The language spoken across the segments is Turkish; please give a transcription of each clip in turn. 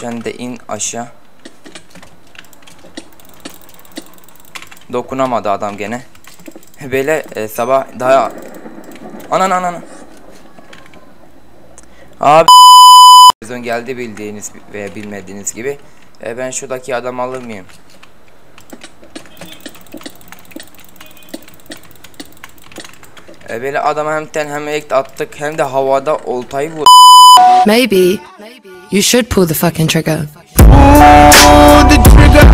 Sen de in aşağı. Dokunamadı adam gene. Böyle e, sabah daha Anan anan. Abi sezon geldi bildiğiniz ve bilmediğiniz gibi. E, ben şuradaki adam alır mıyım? E, böyle adama hem ten hem ek attık hem de havada oltayı vur. Maybe you should pull the fucking trigger. Pull the trigger.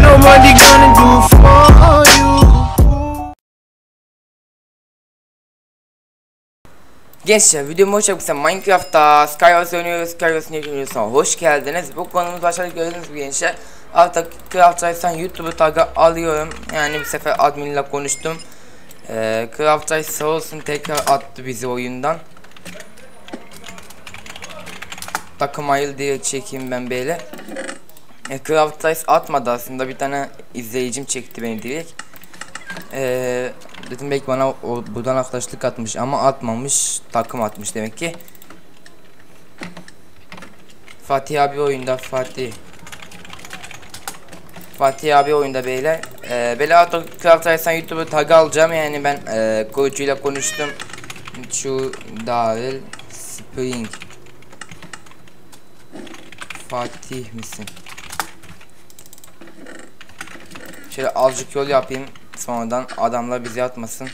Nobody gonna do it for you. Gençler videomu hoş geldiniz. Minecraft'ta Skywars oynuyoruz. Skywars oynuyorsa hoş geldiniz. Bu konumuz başladık gördüğünüz gibi gençler. Artık Craft Rice'dan YouTube'u tagı alıyorum. Yani bir sefer admin ile konuştum. Ee, Craft Rice sağ olsun tekrar attı bizi oyundan. Takım ayıl diye çekeyim ben böyle. E, Craft Rice atmadı aslında bir tane izleyicim çekti beni direkt. Ee, dedim belki bana o, buradan arkadaşlık atmış ama atmamış takım atmış demek ki. Fatih abi oyunda Fatih. Fatih abi oyunda beyler. Ee, böyle artık Craft Rice'dan YouTube'u tag alacağım yani ben e, koyucuyla konuştum. Şu Darel Spring. Fatih misin? Şöyle azıcık yol yapayım. Sonradan adamlar bizi atmasın.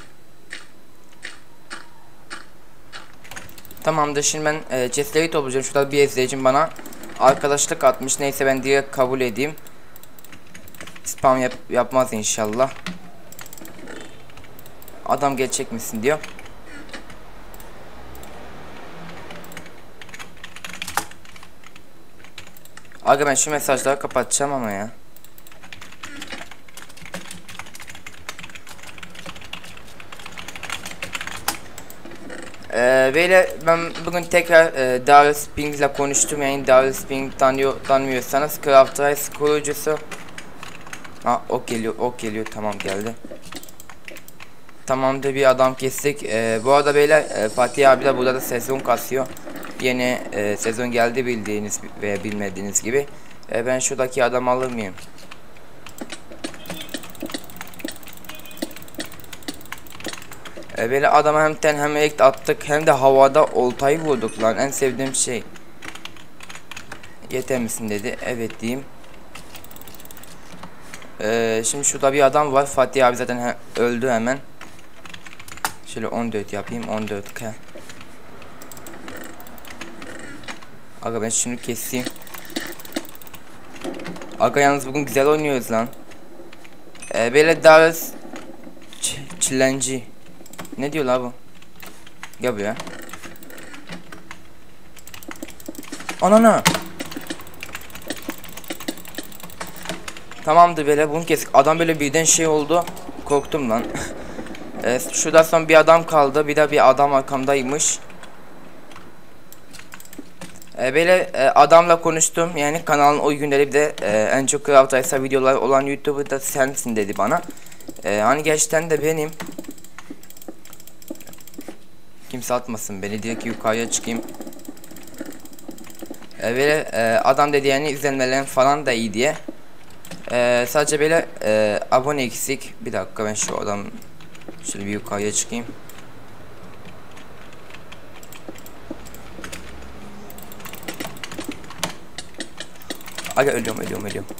Tamamdır şimdi ben e, chestleri toplayacağım. Şurada bir izleyicim bana arkadaşlık atmış. Neyse ben direkt kabul edeyim. Spam yap yapmaz inşallah. Adam gelecek misin diyor. Aga ben şu mesajları kapatacağım ama ya. Ee, böyle ben bugün tekrar e, Darius Spring ile konuştum. Yani Darius Spring tanıyor, tanımıyorsanız Craft Rice kurucusu. Ha ok geliyor ok geliyor. Tamam geldi. Tamamdır bir adam kestik. Ee, bu arada beyler e, Fatih abi de burada da sezon kasıyor Yeni e, sezon geldi bildiğiniz ve bilmediğiniz gibi e, Ben şuradaki adam alır mıyım? E, böyle adama hem ten hem ek attık hem de havada oltayı vurduk lan en sevdiğim şey. Yeter misin dedi. Evet diyeyim. Ee, şimdi şurada bir adam var. Fatih abi zaten he öldü hemen. Şöyle 14 yapayım. 14k. Aga ben şunu keseyim. Aga yalnız bugün güzel oynuyoruz lan. Ee, böyle Darius Challenge ne diyor la bu? Gel buraya. Anana. Tamamdır böyle bunu kesik. Adam böyle birden şey oldu. Korktum lan. evet, şurada son bir adam kaldı. Bir de bir adam arkamdaymış. Ee, böyle e, adamla konuştum. Yani kanalın o günleri bir de e, en çok Ice'a videolar olan YouTuber'da sensin dedi bana. E, hani gerçekten de benim. Kimse atmasın beni direkt yukarıya çıkayım. Ee, böyle e, adam dedi yani izlenmelerin falan da iyi diye. Ee, sadece böyle e, abone eksik. Bir dakika ben şu adam şöyle bir yukarıya çıkayım. Aga ölüyorum ölüyorum ölüyorum.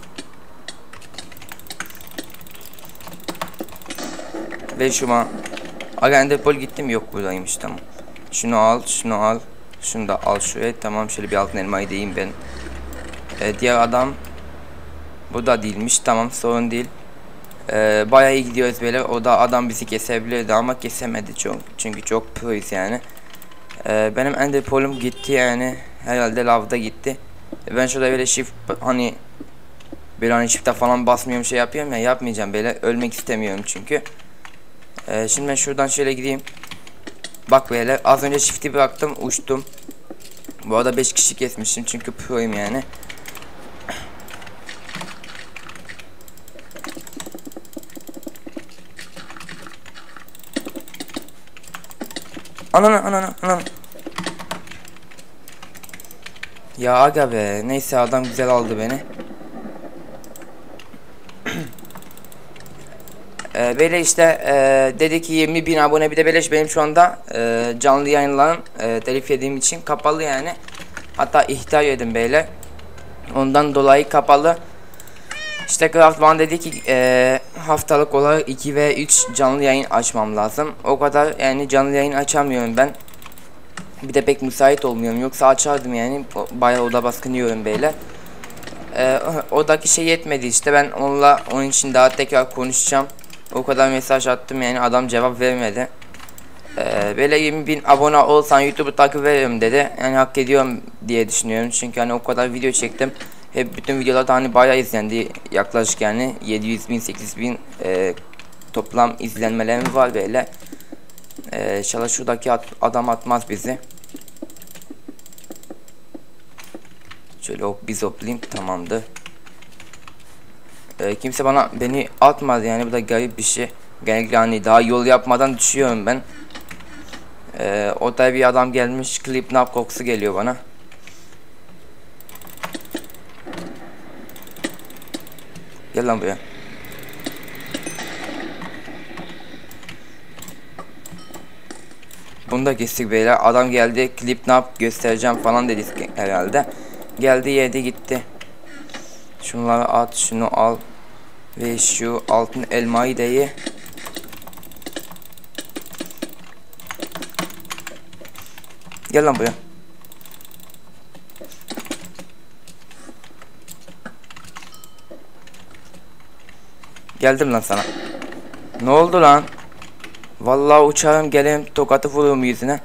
Ve şuma Aga Enderpol gittim yok buradaymış tamam. Şunu al şunu al. Şunu da al şuraya tamam şöyle bir altın elmayı deyim ben. Ee, diğer adam bu da değilmiş tamam sorun değil. Ee, bayağı iyi gidiyoruz böyle o da adam bizi kesebilirdi ama kesemedi çok çünkü çok proyuz yani. Ee, benim Enderpol'um gitti yani herhalde lavda gitti. Ben şurada böyle shift hani bir hani shift'e falan basmıyorum şey yapıyorum ya yapmayacağım böyle ölmek istemiyorum çünkü. Ee, şimdi ben şuradan şöyle gideyim. Bak böyle az önce shift'i bıraktım uçtum. Bu arada 5 kişi kesmişim çünkü pro'yum yani. Ananı ananı ananı. Ya aga be. Neyse adam güzel aldı beni. Ee, böyle işte e, dedi ki 20 bin abone bir de beleş benim şu anda e, canlı yayınlarım e, telif yediğim için kapalı yani. Hatta ihtar yedim böyle. Ondan dolayı kapalı. İşte Craft One dedi ki e, haftalık olarak 2 ve 3 canlı yayın açmam lazım. O kadar yani canlı yayın açamıyorum ben. Bir de pek müsait olmuyorum. Yoksa açardım yani. Bayağı oda baskını yiyorum böyle. E, odaki şey yetmedi işte. Ben onunla onun için daha tekrar konuşacağım. O kadar mesaj attım yani adam cevap vermedi. Ee, böyle 20 bin abone olsan YouTube'u takip veririm dedi. Yani hak ediyorum diye düşünüyorum. Çünkü hani o kadar video çektim. Hep bütün videolarda hani bayağı izlendi. Yaklaşık yani 700 bin 800 bin e, toplam izlenmelerim var böyle. Ee, inşallah şuradaki at- adam atmaz bizi. Şöyle hop biz hoplayayım tamamdır. Ee, kimse bana beni atmadı yani bu da garip bir şey. Genellikle hani daha yol yapmadan düşüyorum ben. Ee, o da bir adam gelmiş clip nap kokusu geliyor bana. Gel lan buraya. Bunu da kestik beyler. Adam geldi clip nap göstereceğim falan dedi herhalde. Geldi yedi gitti. Şunları at, şunu al. Ve şu altın elmayı da ye. Gel lan buraya. Geldim lan sana. Ne oldu lan? Vallahi uçarım geleyim tokatı vururum yüzüne.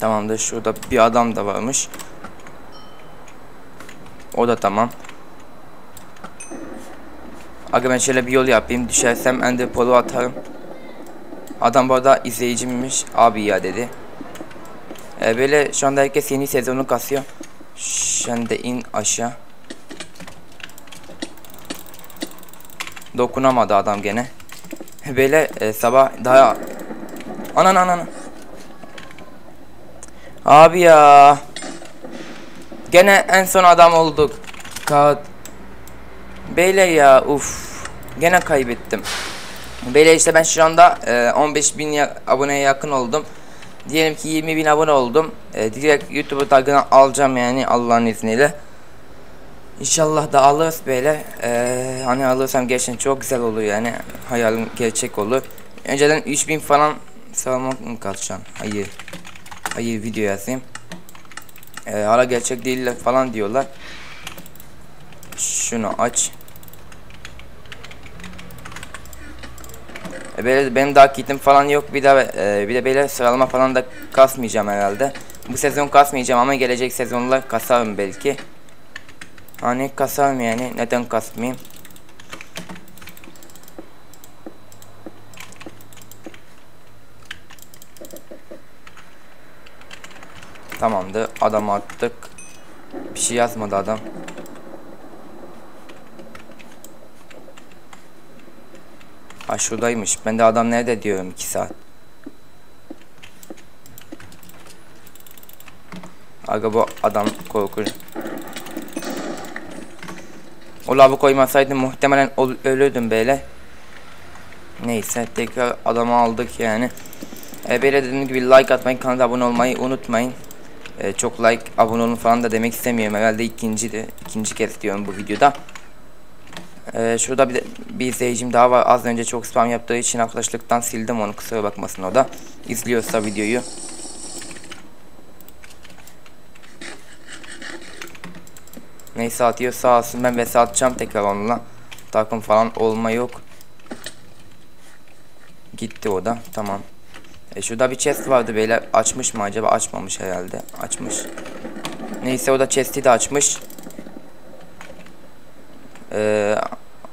Tamamdır şurada bir adam da varmış. O da tamam. Aga ben şöyle bir yol yapayım. Düşersem ender polo atarım. Adam bu arada izleyicimmiş. Abi ya dedi. Ee, böyle şu anda herkes yeni sezonu kasıyor. Sen de in aşağı. Dokunamadı adam gene. Böyle e, sabah daha... Anan anan. Abi ya. Gene en son adam olduk. Kağıt. Beyler ya uf. Gene kaybettim. Beyler işte ben şu anda e, 15 bin ya- aboneye yakın oldum. Diyelim ki 20 bin abone oldum. E, direkt YouTube tagını alacağım yani Allah'ın izniyle. İnşallah da alırız böyle. E, hani alırsam gerçekten çok güzel olur yani. Hayalim gerçek olur. Önceden 3000 falan sağlamak mı kalacağım? Hayır. Hayır video yazayım. E, hala gerçek değiller falan diyorlar. Şunu aç. E, böyle benim daha kitim falan yok. Bir de e, bir de böyle sıralama falan da kasmayacağım herhalde. Bu sezon kasmayacağım ama gelecek sezonlar kasarım belki. Hani kasarım yani. Neden kasmayayım? Tamamdır. Adam attık. Bir şey yazmadı adam. Ha şuradaymış. Ben de adam nerede diyorum 2 saat. Aga bu adam korkunç. O lavı koymasaydım muhtemelen ölürdüm böyle. Neyse tekrar adamı aldık yani. E, böyle dediğim gibi like atmayı, kanala abone olmayı unutmayın. E, çok like, abone olun falan da demek istemiyorum. Herhalde ikinci de ikinci kez diyorum bu videoda. Ee, şurada bir, bir izleyicim daha var. Az önce çok spam yaptığı için arkadaşlıktan sildim onu. Kusura bakmasın o da. İzliyorsa videoyu. Neyse atıyor sağ olsun. Ben vs atacağım tekrar onunla. Takım falan olma yok. Gitti o da. Tamam. E, şurada bir chest vardı beyler. Açmış mı acaba? Açmamış herhalde. Açmış. Neyse o da chest'i de açmış. Ee,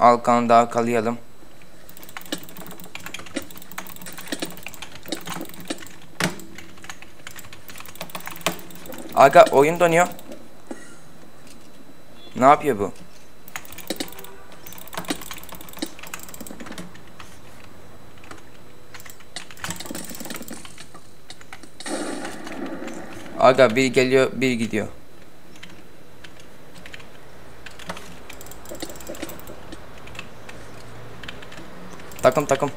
Alkan'ı daha kalayalım. Aga oyun dönüyor. Ne yapıyor bu? Aga bir geliyor bir gidiyor. Takım takım.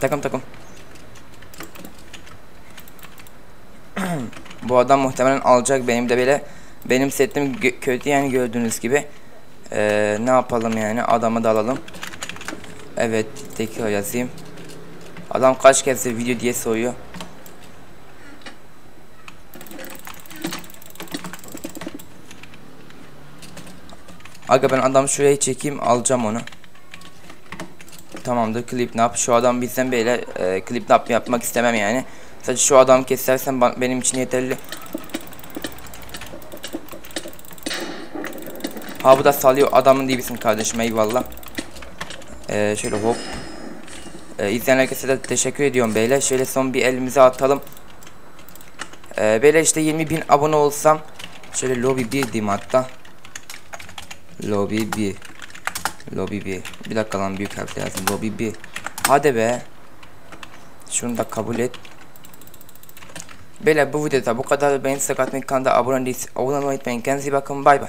Takım takım. Bu adam muhtemelen alacak benim de böyle benim setim kötü yani gördüğünüz gibi. Ee, ne yapalım yani adamı da alalım. Evet tekrar yazayım. Adam kaç kez video diye soruyor. Aga ben adamı şuraya çekeyim alacağım onu. Tamamdır clip nap. Şu adam bizden böyle e, clip nap yapmak istemem yani. Sadece şu adamı kesersen ba- benim için yeterli. Ha bu da salıyor adamın dibisin kardeşim eyvallah. Ee, şöyle hop. Ee, izleyen herkese de teşekkür ediyorum beyler. Şöyle son bir elimize atalım. Ee, beyler işte 20 bin abone olsam. Şöyle lobby 1 diyeyim hatta. Lobby 1. Lobby 1. Bir dakika lan büyük harfle yazdım. Lobby 1. Hadi be. Şunu da kabul et. Beyler bu videoda bu kadar. Beni sakatmayın kanalda abone olmayı unutmayın. Kendinize bakın. Bay bay.